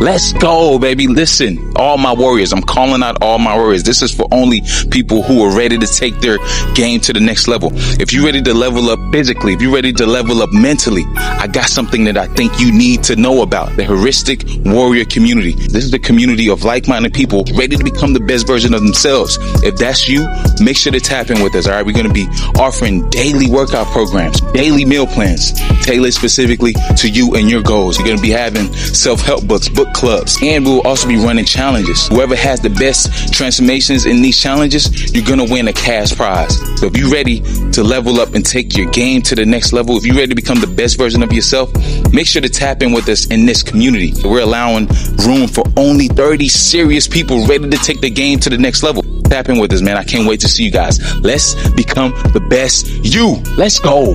Let's go, baby. Listen, all my warriors, I'm calling out all my warriors. This is for only people who are ready to take their game to the next level. If you're ready to level up physically, if you're ready to level up mentally, I got something that I think you need to know about the heuristic warrior community. This is the community of like-minded people ready to become the best version of themselves. If that's you, make sure to tap in with us. All right. We're going to be offering daily workout programs, daily meal plans tailored specifically to you and your goals. You're going to be having self-help books, book clubs, and we'll also be running challenges. Whoever has the best transformations in these challenges, you're going to win a cash prize. So if you're ready to level up and take your game to the next level, if you're ready to become the best version of yourself, make sure to tap in with us in this community. We're allowing room for only 30 serious people ready to take the game to the next level. Tap in with us, man. I can't wait to see you guys. Let's become the best you. Let's go.